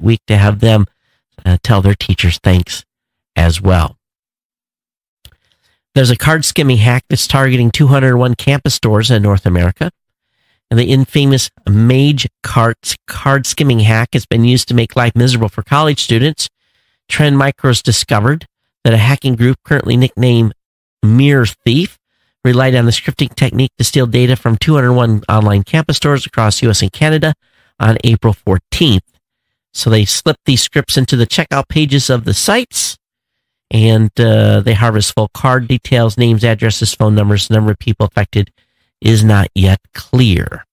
week to have them uh, tell their teachers thanks as well. There's a card skimming hack that's targeting 201 campus stores in North America. And the infamous Mage Carts card skimming hack has been used to make life miserable for college students. Trend Micro's discovered that a hacking group currently nicknamed Mirror Thief relied on the scripting technique to steal data from 201 online campus stores across US and Canada on April 14th. So they slip these scripts into the checkout pages of the sites and uh, they harvest full card details, names, addresses, phone numbers, number of people affected is not yet clear.